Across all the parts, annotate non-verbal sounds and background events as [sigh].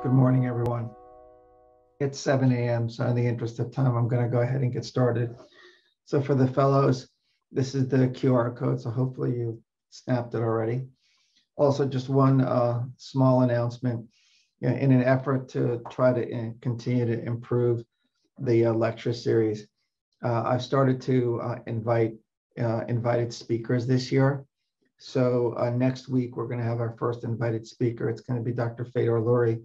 Good morning, everyone. It's 7 a.m., so in the interest of time, I'm going to go ahead and get started. So for the fellows, this is the QR code, so hopefully you snapped it already. Also, just one uh, small announcement. You know, in an effort to try to uh, continue to improve the uh, lecture series, uh, I've started to uh, invite invited speakers this year. So next week, we're going to have our first invited speaker. It's going to be Dr. Fedor Lurie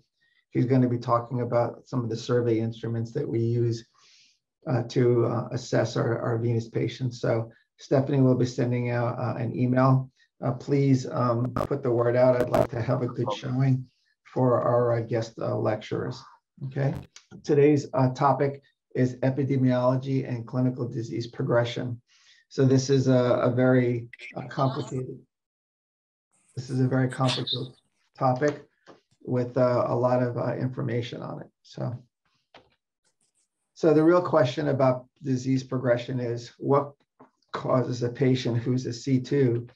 He's going to be talking about some of the survey instruments that we use uh, to uh, assess our, our venous patients. So Stephanie will be sending out uh, an email. Uh, please um, put the word out. I'd like to have a good showing for our uh, guest uh, lecturers. Okay. Today's topic is epidemiology and clinical disease progression. So this is a, a very complicated. This is a very complicated topic with uh, a lot of uh, information on it. So, so the real question about disease progression is what causes a patient who's a C2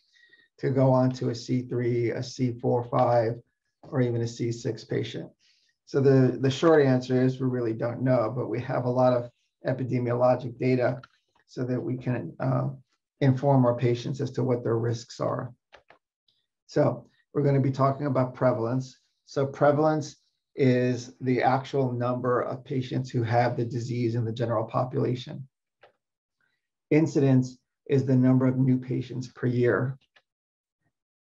to go on to a C3, a C4, 5, or even a C6 patient? So the, the short answer is we really don't know, but we have a lot of epidemiologic data so that we can uh, inform our patients as to what their risks are. So we're going to be talking about prevalence. So prevalence is the actual number of patients who have the disease in the general population. Incidence is the number of new patients per year.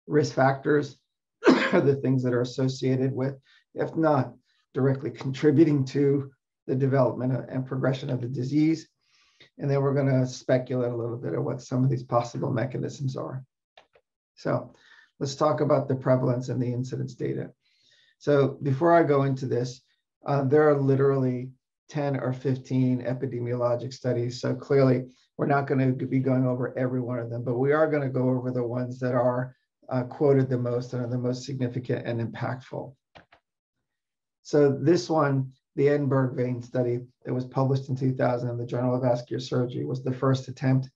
Risk factors [coughs] are the things that are associated with, if not directly contributing to the development and progression of the disease. And then we're going to speculate a little bit of what some of these possible mechanisms are. So let's talk about the prevalence and the incidence data. So before I go into this, uh, there are literally 10 or 15 epidemiologic studies. So clearly, we're not going to be going over every one of them, but we are going to go over the ones that are uh, quoted the most and are the most significant and impactful. So this one, the Edinburgh vein study that was published in 2000 in the Journal of Vascular Surgery was the first attempt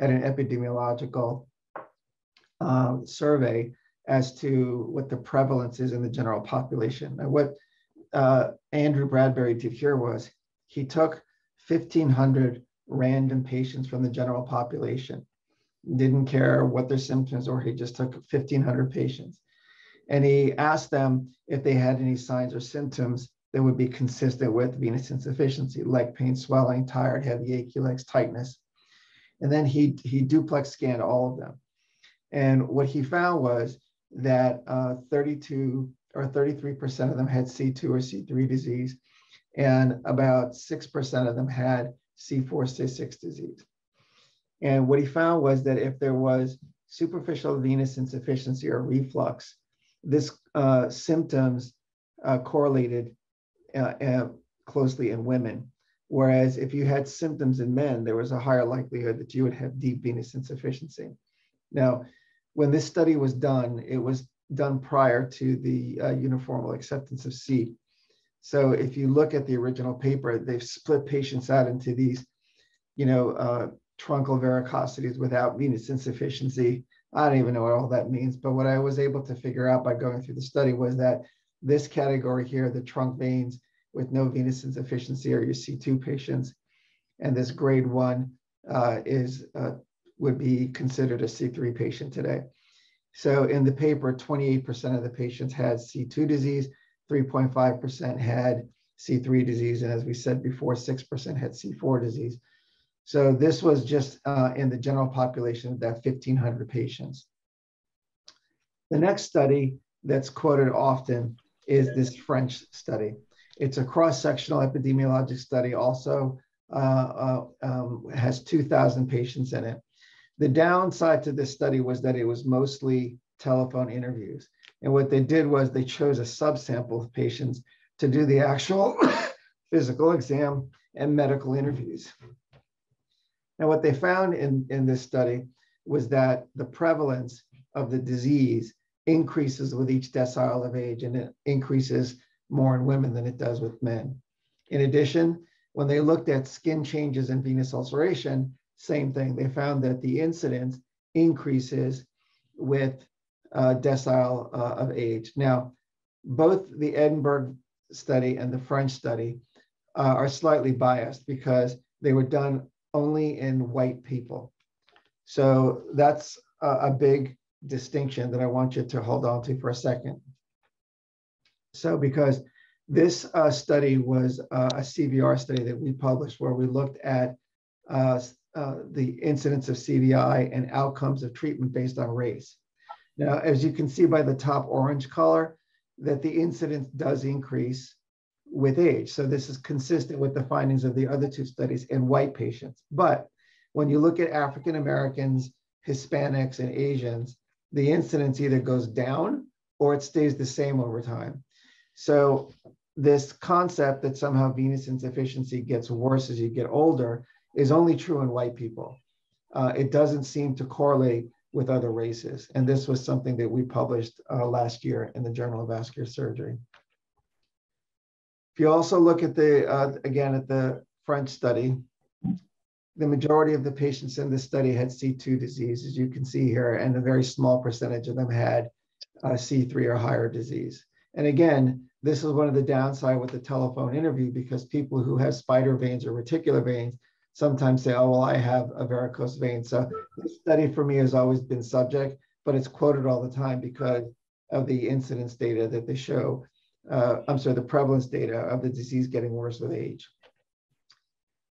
at an epidemiological uh, survey as to what the prevalence is in the general population. And what uh, Andrew Bradbury did here was he took 1,500 random patients from the general population, didn't care what their symptoms were, he just took 1,500 patients. And he asked them if they had any signs or symptoms that would be consistent with venous insufficiency, leg pain, swelling, tired, heavy, achy legs, tightness. And then he, he duplex scanned all of them. And what he found was that uh, 32 or 33% of them had C2 or C3 disease, and about 6% of them had C4, C6 disease. And what he found was that if there was superficial venous insufficiency or reflux, this uh, symptoms uh, correlated uh, uh, closely in women. Whereas if you had symptoms in men, there was a higher likelihood that you would have deep venous insufficiency. Now, when this study was done, it was done prior to the uh, uniformal acceptance of C. So if you look at the original paper, they've split patients out into these, you know, uh, truncal varicosities without venous insufficiency. I don't even know what all that means, but what I was able to figure out by going through the study was that this category here, the trunk veins with no venous insufficiency, are your C2 patients, and this grade one uh, is uh, would be considered a C3 patient today. So in the paper, 28% of the patients had C2 disease, 3.5% had C3 disease, and as we said before, 6% had C4 disease. So this was just uh, in the general population of that 1,500 patients. The next study that's quoted often is this French study. It's a cross-sectional epidemiologic study, also uh, uh, um, has 2,000 patients in it. The downside to this study was that it was mostly telephone interviews. And what they did was they chose a subsample of patients to do the actual [coughs] physical exam and medical interviews. Now, what they found in, in this study was that the prevalence of the disease increases with each decile of age and it increases more in women than it does with men. In addition, when they looked at skin changes and venous ulceration, same thing. They found that the incidence increases with uh, decile uh, of age. Now, both the Edinburgh study and the French study uh, are slightly biased because they were done only in white people. So that's a, a big distinction that I want you to hold on to for a second. So because this uh, study was uh, a CVR study that we published where we looked at uh, uh the incidence of CVI and outcomes of treatment based on race. Now, as you can see by the top orange color, that the incidence does increase with age. So this is consistent with the findings of the other two studies in white patients. But when you look at African Americans, Hispanics, and Asians, the incidence either goes down or it stays the same over time. So this concept that somehow venous insufficiency gets worse as you get older is only true in white people. Uh, it doesn't seem to correlate with other races. And this was something that we published uh, last year in the Journal of Vascular Surgery. If you also look at the, uh, again, at the French study, the majority of the patients in this study had C2 disease, as you can see here, and a very small percentage of them had uh, C3 or higher disease. And again, this is one of the downside with the telephone interview because people who have spider veins or reticular veins sometimes say, oh, well, I have a varicose vein. So this study for me has always been subject, but it's quoted all the time because of the incidence data that they show. Uh, I'm sorry, the prevalence data of the disease getting worse with age.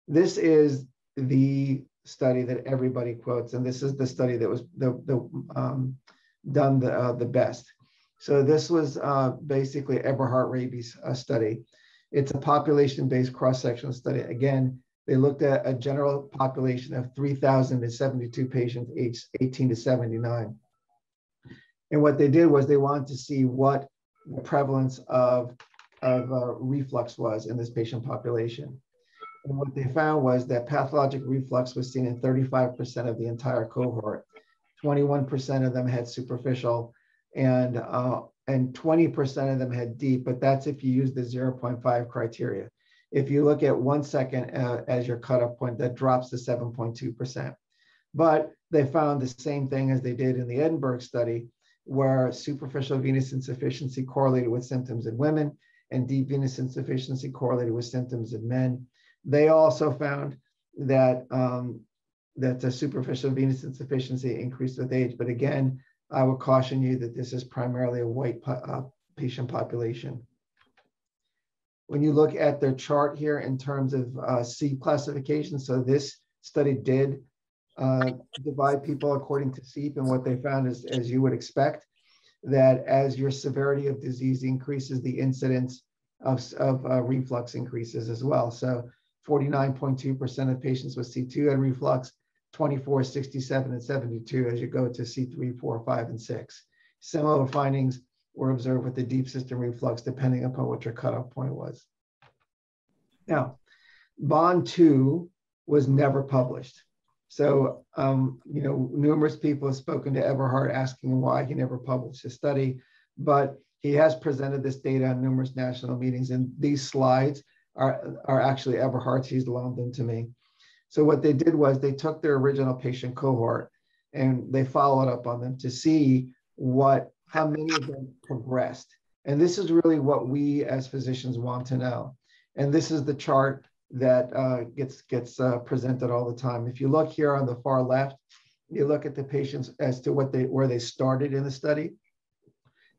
This is the study that everybody quotes, and this is the study that was the, the um, done the, uh, the best. So this was uh, basically Eberhard Rabe's uh, study. It's a population-based cross-sectional study. Again, they looked at a general population of 3,072 patients aged 18 to 79. And what they did was they wanted to see what the prevalence of, of uh, reflux was in this patient population. And what they found was that pathologic reflux was seen in 35% of the entire cohort. 21% of them had superficial and, uh, and 20% of them had deep, but that's if you use the 0.5 criteria. If you look at one second uh, as your cutoff point, that drops to 7.2%. But they found the same thing as they did in the Edinburgh study, where superficial venous insufficiency correlated with symptoms in women and deep venous insufficiency correlated with symptoms in men. They also found that um, that the superficial venous insufficiency increased with age. But again, I would caution you that this is primarily a white po uh, patient population. When you look at their chart here in terms of uh, C classification, so this study did uh, divide people according to CEAP, and what they found is, as you would expect, that as your severity of disease increases, the incidence of, of uh, reflux increases as well. So 49.2% of patients with C2 had reflux, 24, 67, and 72 as you go to C3, 4, 5, and 6. Similar findings were observed with the deep system reflux, depending upon what your cutoff point was. Now, Bonn 2 was never published. So, um, you know, numerous people have spoken to Eberhard asking why he never published his study, but he has presented this data on numerous national meetings, and these slides are, are actually Eberhard's. He's loaned them to me. So what they did was they took their original patient cohort and they followed up on them to see what how many of them progressed. And this is really what we as physicians want to know. And this is the chart that uh, gets, gets uh, presented all the time. If you look here on the far left, you look at the patients as to what they where they started in the study.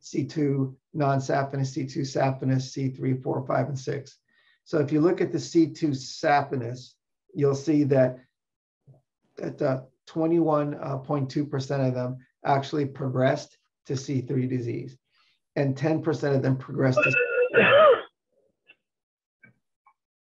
C2 non-saphenous, C2 saphenous, C3, 4, 5, and 6. So if you look at the C2 saphenous, you'll see that that 21.2% uh, of them actually progressed to C3 disease, and 10% of them progressed to. [laughs]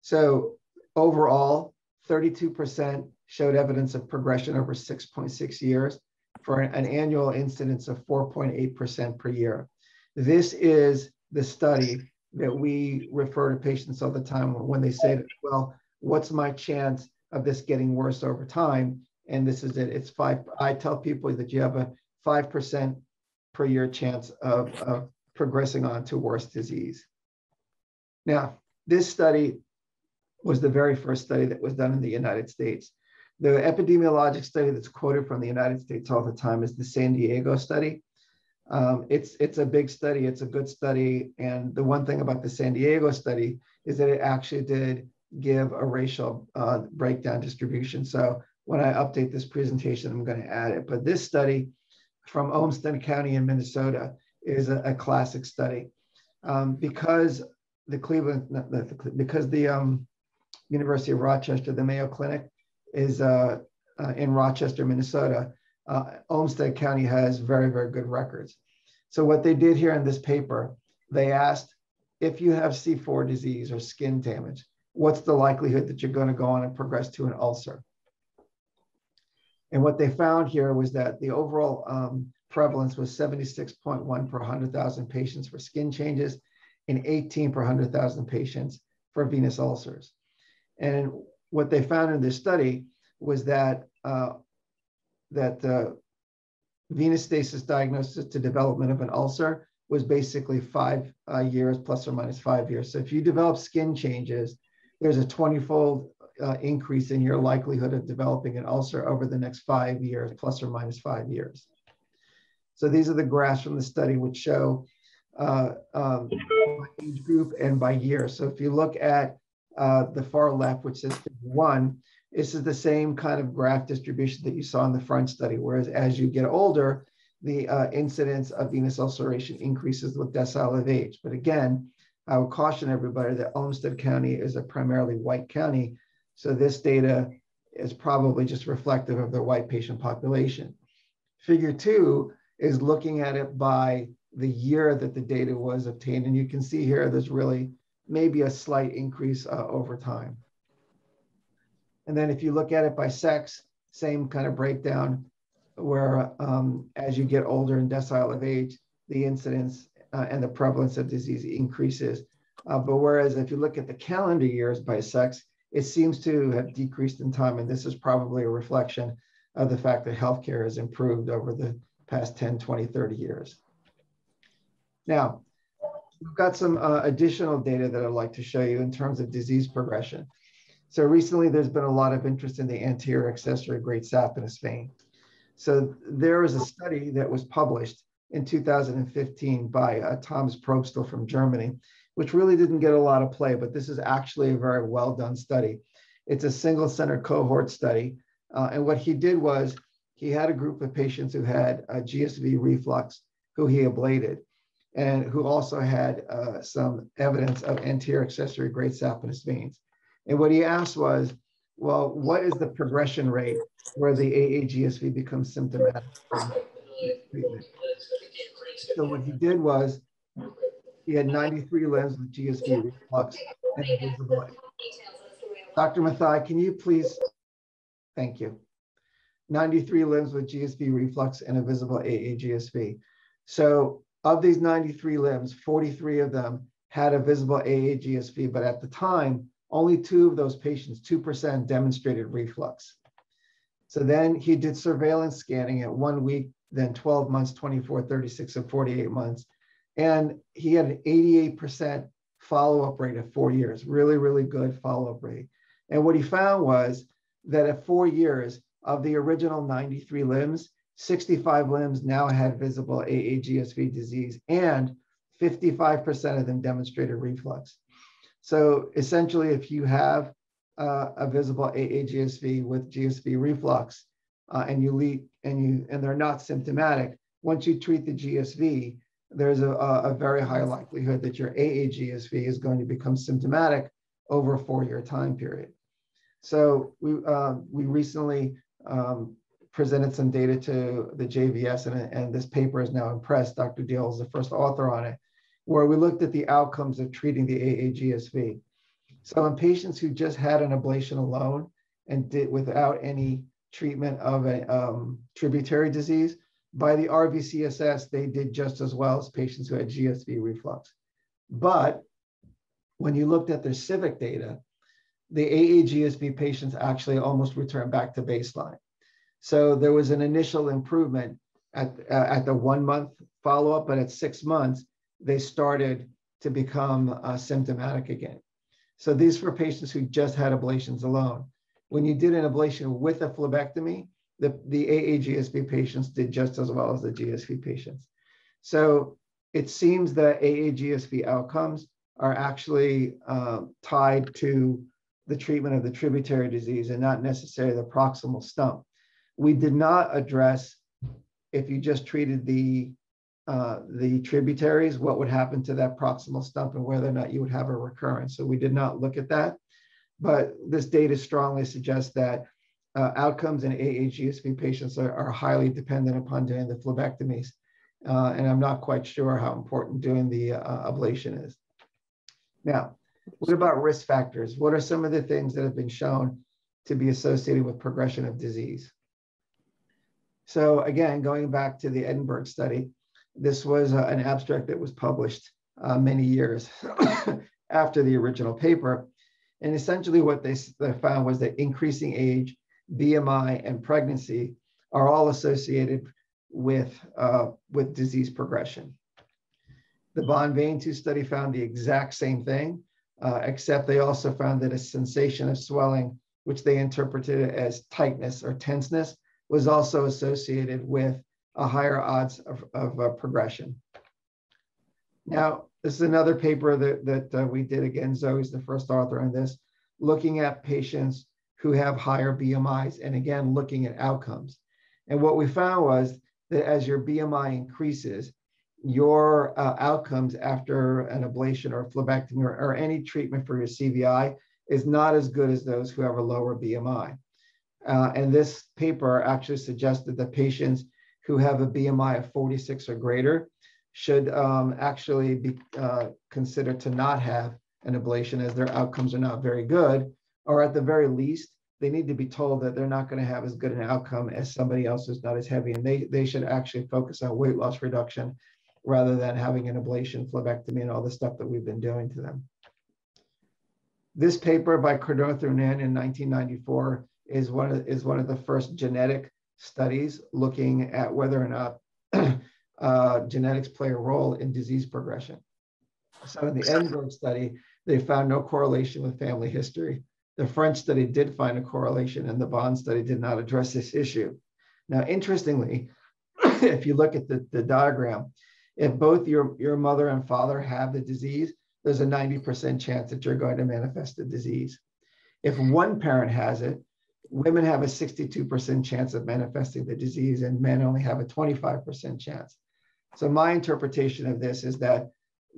So overall, 32% showed evidence of progression over 6.6 years for an annual incidence of 4.8% per year. This is the study that we refer to patients all the time when they say, well, what's my chance of this getting worse over time? And this is it. It's five. I tell people that you have a 5% per year chance of, of progressing on to worse disease. Now, this study was the very first study that was done in the United States. The epidemiologic study that's quoted from the United States all the time is the San Diego study. Um, it's it's a big study. It's a good study, and the one thing about the San Diego study is that it actually did give a racial uh, breakdown distribution. So when I update this presentation, I'm going to add it. But this study from Olmsted County in Minnesota is a, a classic study um, because the Cleveland, the, because the um, University of Rochester, the Mayo Clinic, is uh, uh, in Rochester, Minnesota. Uh, Olmsted County has very, very good records. So what they did here in this paper, they asked if you have C4 disease or skin damage, what's the likelihood that you're going to go on and progress to an ulcer? And what they found here was that the overall um, prevalence was 76.1 per 100,000 patients for skin changes and 18 per 100,000 patients for venous ulcers. And what they found in this study was that uh, that uh, venous stasis diagnosis to development of an ulcer was basically five uh, years plus or minus five years. So if you develop skin changes, there's a 20-fold uh, increase in your likelihood of developing an ulcer over the next five years, plus or minus five years. So these are the graphs from the study which show uh, um, age group and by year. So if you look at uh, the far left, which is one, this is the same kind of graph distribution that you saw in the front study, whereas as you get older, the uh, incidence of venous ulceration increases with decile of age. But again, I would caution everybody that Olmsted County is a primarily white county. So this data is probably just reflective of the white patient population. Figure two is looking at it by the year that the data was obtained. And you can see here, there's really maybe a slight increase uh, over time. And then if you look at it by sex, same kind of breakdown where um, as you get older and decile of age, the incidence uh, and the prevalence of disease increases. Uh, but whereas if you look at the calendar years by sex, it seems to have decreased in time. And this is probably a reflection of the fact that healthcare has improved over the past 10, 20, 30 years. Now, we've got some uh, additional data that I'd like to show you in terms of disease progression. So recently there's been a lot of interest in the anterior accessory great saphenous vein. So there is a study that was published in 2015 by uh, Thomas Proebstle from Germany, which really didn't get a lot of play, but this is actually a very well done study. It's a single center cohort study. Uh, and what he did was he had a group of patients who had a GSV reflux, who he ablated, and who also had uh, some evidence of anterior accessory great saphenous veins. And what he asked was, well, what is the progression rate where the AAGSV becomes symptomatic? So what he did was he had 93 limbs with GSV reflux and invisible. Dr. Mathai, can you please, thank you. 93 limbs with GSV reflux and a visible AAGSV. So of these 93 limbs, 43 of them had a visible AAGSV, but at the time, only two of those patients, 2% demonstrated reflux. So then he did surveillance scanning at one week then 12 months, 24, 36, and 48 months. And he had an 88% follow up rate at four years, really, really good follow up rate. And what he found was that at four years of the original 93 limbs, 65 limbs now had visible AAGSV disease, and 55% of them demonstrated reflux. So essentially, if you have uh, a visible AAGSV with GSV reflux, uh, and you lead and you and they're not symptomatic, once you treat the GSV, there's a, a very high likelihood that your AAGSV is going to become symptomatic over a four-year time period. So we uh, we recently um, presented some data to the JVS, and, and this paper is now in press. Dr. Deal is the first author on it, where we looked at the outcomes of treating the AAGSV. So in patients who just had an ablation alone and did without any treatment of a um, tributary disease. By the RVCSS, they did just as well as patients who had GSV reflux. But when you looked at their CIVIQ data, the AAGSV patients actually almost returned back to baseline. So there was an initial improvement at, uh, at the one month follow up, but at six months, they started to become uh, symptomatic again. So these were patients who just had ablations alone when you did an ablation with a phlebectomy, the, the AAGSV patients did just as well as the GSV patients. So it seems that AAGSV outcomes are actually uh, tied to the treatment of the tributary disease and not necessarily the proximal stump. We did not address if you just treated the uh, the tributaries, what would happen to that proximal stump and whether or not you would have a recurrence. So we did not look at that, but this data strongly suggests that uh, outcomes in AAGSV patients are, are, highly dependent upon doing the phlebectomies. Uh, and I'm not quite sure how important doing the uh, ablation is. Now, what about risk factors? What are some of the things that have been shown to be associated with progression of disease? So again, going back to the Edinburgh study, this was uh, an abstract that was published uh, many years [coughs] after the original paper. And essentially what they, they found was that increasing age, BMI, and pregnancy are all associated with, uh, with disease progression. The Bonn Vein 2 study found the exact same thing, uh, except they also found that a sensation of swelling, which they interpreted as tightness or tenseness, was also associated with a higher odds of, of uh, progression. Now, this is another paper that, that uh, we did again. Zoe's the first author on this, looking at patients who have higher BMIs and again, looking at outcomes. And what we found was that as your BMI increases, your uh, outcomes after an ablation or phlebectomy or, or, any treatment for your CVI is not as good as those who have a lower BMI. Uh, and this paper actually suggested that patients who have a BMI of 46 or greater should um, actually be uh, considered to not have an ablation as their outcomes are not very good, or at the very least, they need to be told that they're not going to have as good an outcome as somebody else who's not as heavy. And they, they should actually focus on weight loss reduction rather than having an ablation, phlebectomy, and all the stuff that we've been doing to them. This paper by Cornu-Thenard in 1994 is one, of, is one of the first genetic studies looking at whether or not [clears throat] uh, genetics play a role in disease progression. So in the Edinburgh study, they found no correlation with family history. The French study did find a correlation and the Bonn study did not address this issue. Now, interestingly, [clears throat] if you look at the, the diagram, if both your, your mother and father have the disease, there's a 90% chance that you're going to manifest the disease. If one parent has it, women have a 62% chance of manifesting the disease and men only have a 25% chance. So my interpretation of this is that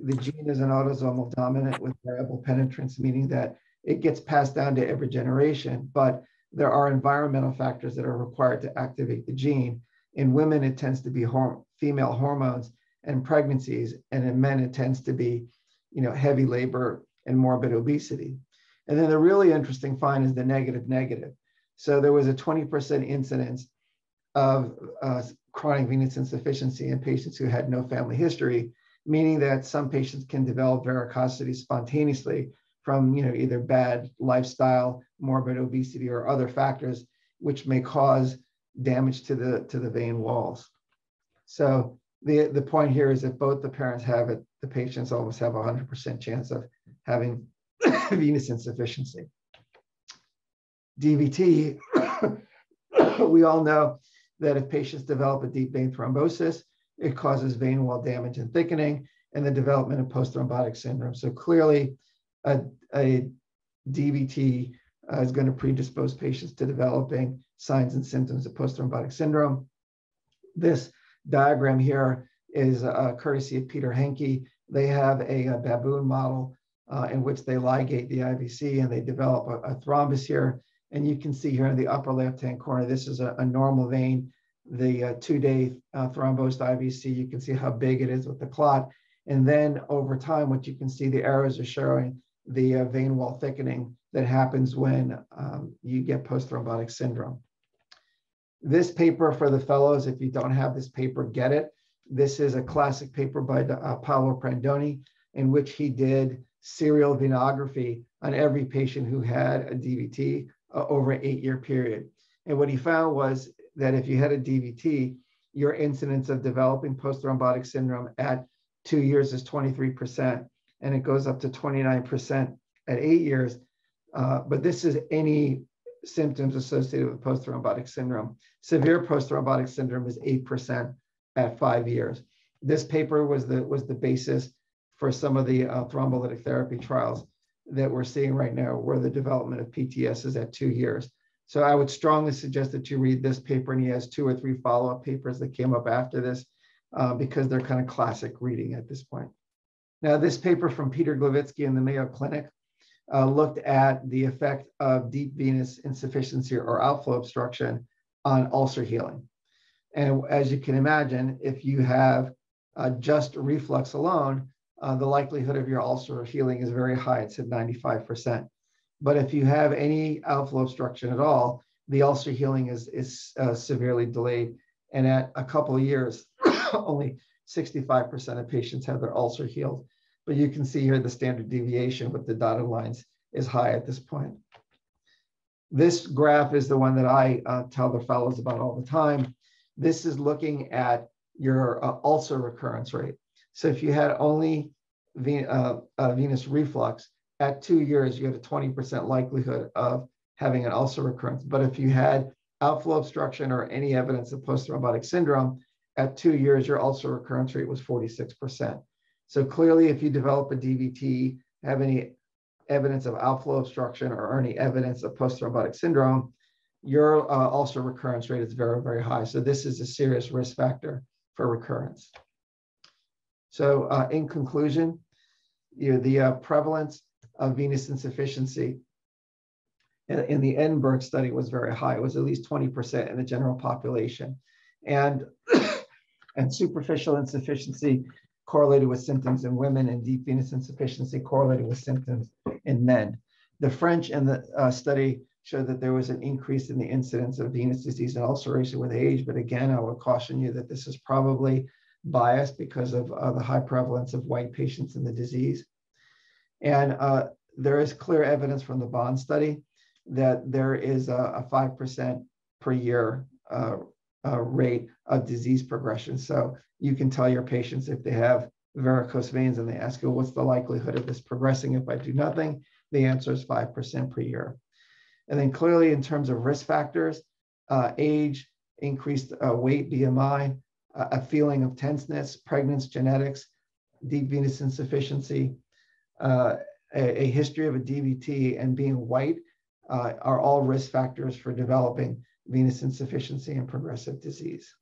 the gene is an autosomal dominant with variable penetrance, meaning that it gets passed down to every generation, but there are environmental factors that are required to activate the gene. In women, it tends to be horm female hormones and pregnancies, and in men, it tends to be, you know, heavy labor and morbid obesity. And then the really interesting find is the negative negative. So there was a 20% incidence of uh, chronic venous insufficiency in patients who had no family history, meaning that some patients can develop varicosity spontaneously from you know, either bad lifestyle, morbid obesity, or other factors, which may cause damage to the, to the vein walls. So the, the point here is that both the parents have it, the patients almost have a 100% chance of having [coughs] venous insufficiency. DVT, [coughs] we all know that if patients develop a deep vein thrombosis, it causes vein wall damage and thickening and the development of post-thrombotic syndrome. So clearly, a, a DVT uh, is going to predispose patients to developing signs and symptoms of post-thrombotic syndrome. This diagram here is uh, courtesy of Peter Henke. They have a, a baboon model uh, in which they ligate the IVC and they develop a, a thrombus here. And you can see here in the upper left-hand corner, this is a, a normal vein, the uh, two-day uh, thrombosed IVC. You can see how big it is with the clot. And then over time, what you can see, the arrows are showing the uh, vein wall thickening that happens when um, you get post-thrombotic syndrome. This paper for the fellows, if you don't have this paper, get it. This is a classic paper by uh, Paolo Prandoni in which he did serial venography on every patient who had a DVT uh, over an eight year period. And what he found was that if you had a DVT, your incidence of developing post thrombotic syndrome at two years is 23%, and it goes up to 29% at eight years. Uh, but this is any symptoms associated with post thrombotic syndrome. Severe post thrombotic syndrome is 8% at five years. this paper was the was the basis for some of the uh, thrombolytic therapy trials that we're seeing right now, where the development of PTS is at two years. So I would strongly suggest that you read this paper, and he has two or three follow-up papers that came up after this, uh, because they're kind of classic reading at this point. Now, this paper from Peter Gloviczki in the Mayo Clinic uh, looked at the effect of deep venous insufficiency or outflow obstruction on ulcer healing. And as you can imagine, if you have uh, just reflux alone, uh, the likelihood of your ulcer healing is very high. It's at 95%. But if you have any outflow obstruction at all, the ulcer healing is, is uh, severely delayed. And at a couple of years, [coughs] only 65% of patients have their ulcer healed. But you can see here the standard deviation with the dotted lines is high at this point. This graph is the one that I uh, tell the fellows about all the time. This is looking at your uh, ulcer recurrence rate. So if you had only uh, uh, venous reflux, at two years, you had a 20% likelihood of having an ulcer recurrence. But if you had outflow obstruction or any evidence of post-thrombotic syndrome, at two years, your ulcer recurrence rate was 46%. So clearly, if you develop a DVT, have any evidence of outflow obstruction or any evidence of post-thrombotic syndrome, your uh, ulcer recurrence rate is very, very high. So this is a serious risk factor for recurrence. So uh, in conclusion, you know, the uh, prevalence of venous insufficiency in, in the Edinburgh study was very high. It was at least 20% in the general population. And, and superficial insufficiency correlated with symptoms in women and deep venous insufficiency correlated with symptoms in men. The French and the uh, study showed that there was an increase in the incidence of venous disease and ulceration with age. But again, I would caution you that this is probably biased because of uh, the high prevalence of white patients in the disease. And uh, there is clear evidence from the Bonn study that there is a, a 5% per year uh, uh, rate of disease progression. So you can tell your patients if they have varicose veins and they ask you, what's the likelihood of this progressing if I do nothing? The answer is 5% per year. And then clearly in terms of risk factors, uh, age, increased uh, weight, BMI, uh, a feeling of tenseness, pregnancy, genetics, deep venous insufficiency, uh, a, a, history of a DVT, and being white uh, are all risk factors for developing venous insufficiency and progressive disease.